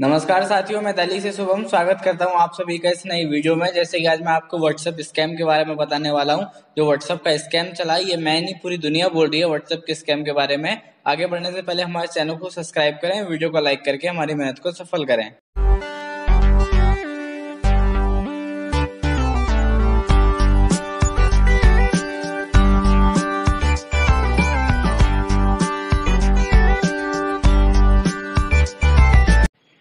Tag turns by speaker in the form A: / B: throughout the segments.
A: नमस्कार साथियों, मैं दिल्ली से शुभम। स्वागत करता हूँ आप सभी का इस नई वीडियो में। जैसे कि आज मैं आपको व्हाट्सएप स्कैम के बारे में बताने वाला हूँ। जो व्हाट्सएप का स्कैम चला, ये मैं नहीं, पूरी दुनिया बोल रही है व्हाट्सएप के स्कैम के बारे में। आगे बढ़ने से पहले हमारे चैनल को सब्सक्राइब करें, वीडियो को लाइक करके हमारी मेहनत को सफल करें।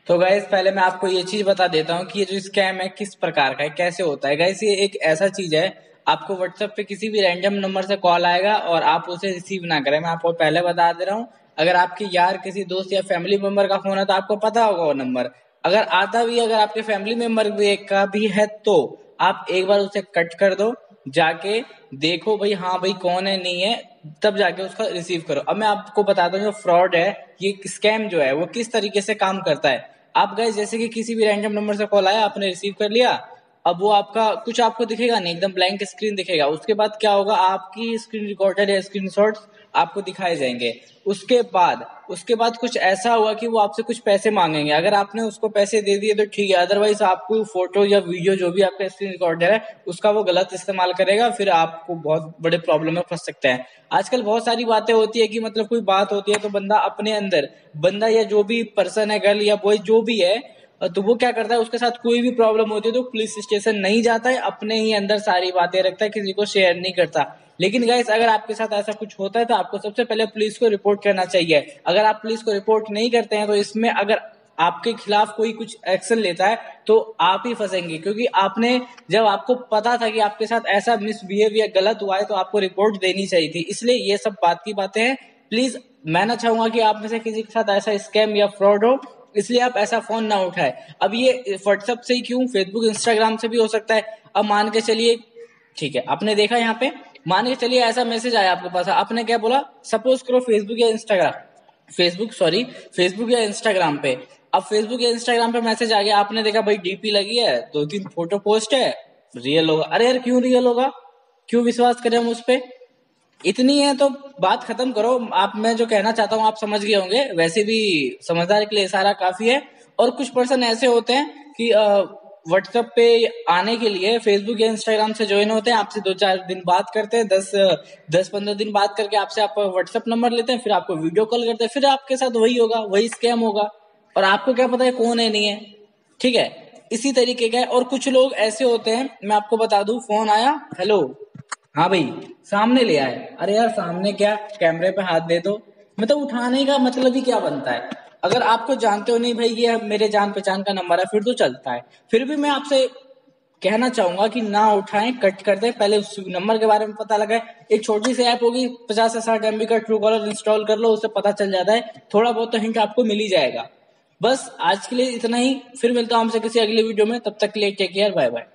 A: तो गाइस पहले मैं आपको ये चीज़ बता देता हूँ कि ये जो स्कैम है, किस प्रकार का है, कैसे होता है। गाइस ये एक ऐसा चीज़ है, आपको व्हाट्सएप पे किसी भी रैंडम नंबर से कॉल आएगा और आप उसे रिसीव ना करें। मैं आपको पहले बता दे रहा हूँ, अगर आपके यार, किसी दोस्त या फैमिली मेंबर का फ़ोन है तो आपको पता होगा वो नंबर अगर आता भी अगर आपके फैमिली मेंबर का भी है तो आप एक बार उसे कट कर दो, जाके देखो भाई हाँ भाई, कौन है, नहीं है, तब जाके उसका रिसीव करो। अब मैं आपको बताता हूँ, जो फ्रॉड है, ये स्कैम जो है, वो किस तरीके से काम करता है। आप गए जैसे कि किसी भी रैंडम नंबर से कॉल आया, आपने रिसीव कर लिया अब वो आपका कुछ आपको दिखेगा नहीं, एकदम ब्लैंक स्क्रीन दिखेगा। उसके बाद क्या होगा, आपकी स्क्रीन रिकॉर्डर या स्क्रीन आपको दिखाए जाएँगे। उसके बाद उसके बाद कुछ ऐसा हुआ कि वो आपसे कुछ पैसे मांगेंगे। अगर आपने उसको पैसे दे दिए तो ठीक है अदरवाइज़ आपको फ़ोटो या वीडियो जो भी आपका स्क्रीन रिकॉर्डर है, उसका वो गलत इस्तेमाल करेगा, फिर आपको बहुत बड़े प्रॉब्लम में फंस सकते हैं। आजकल बहुत सारी बातें होती है कि मतलब कोई बात होती है तो बंदा अपने अंदर, बंदा या जो भी पर्सन है गर्ल या बॉय जो भी है तो वो क्या करता है, उसके साथ कोई भी प्रॉब्लम होती है तो पुलिस स्टेशन नहीं जाता है, अपने ही अंदर सारी बातें रखता है, किसी को शेयर नहीं करता। लेकिन गाइस अगर आपके साथ ऐसा कुछ होता है तो आपको सबसे पहले पुलिस को रिपोर्ट करना चाहिए। अगर आप पुलिस को रिपोर्ट नहीं करते हैं तो इसमें अगर आपके खिलाफ कोई कुछ एक्शन लेता है तो आप ही फंसेंगे। क्योंकि आपने, जब आपको पता था कि आपके साथ ऐसा मिसबिहेव या गलत हुआ है तो आपको रिपोर्ट देनी चाहिए थी। इसलिए ये सब बात की बातें हैं। प्लीज़ मैं ना चाहूँगा कि आप में से किसी के साथ ऐसा स्कैम या फ्रॉड हो इसलिए आप ऐसा फ़ोन ना उठाए। अब ये व्हाट्सएप से ही क्यों? फेसबुक इंस्टाग्राम से भी हो सकता है। अब मान के चलिए, ठीक है, आपने देखा यहाँ पे? मान के चलिए ऐसा मैसेज आया आपके पास। आपने क्या बोला? सपोज़ करो फेसबुक या इंस्टाग्राम फेसबुक सॉरी फेसबुक या इंस्टाग्राम पे। अब फेसबुक या इंस्टाग्राम पे मैसेज आ गया। आपने देखा, भाई डीपी लगी है, दो तीन फ़ोटो पोस्ट है रियल होगा। अरे यार, क्यों रियल होगा? क्यों विश्वास करें हम उस पर इतनी है तो बात खत्म करो। आप, मैं जो कहना चाहता हूँ, आप समझ गए होंगे। वैसे भी समझदार के लिए इशारा काफ़ी है। और कुछ पर्सन ऐसे होते हैं कि व्हाट्सएप पे आने के लिए फेसबुक या इंस्टाग्राम से ज्वाइन होते हैं, आपसे दो चार दिन बात करते हैं, दस दस पंद्रह दिन बात करके आपसे आप व्हाट्सएप नंबर लेते हैं, फिर आपको वीडियो कॉल करते हैं, फिर आपके साथ वही होगा, वही स्कैम होगा। और आपको क्या पता है कौन है, नहीं है। ठीक है? इसी तरीके का और कुछ लोग ऐसे होते हैं, मैं आपको बता दू, फ़ोन आया, हेलो हाँ भाई, सामने ले आए। अरे यार, सामने क्या? कैमरे पे हाथ दे दो। मतलब उठाने का मतलब ही क्या बनता है? अगर आपको जानते हो नहीं भाई, ये मेरे जान पहचान का नंबर है, फिर तो चलता है। फिर भी मैं आपसे कहना चाहूँगा कि ना उठाएँ, कट कर दें। पहले उस नंबर के बारे में पता लगाए। एक छोटी सी ऐप होगी, पचास से साठ एमबी का ट्रू कॉलर इंस्टॉल कर लो, उससे पता चल जाता है। थोड़ा बहुत तो हिंट आपको मिल ही जाएगा। बस, आज के लिए इतना ही। फिर मिलता हूँ हमसे किसी अगले वीडियो में। तब तक के लिए टेक केयर बाय बाय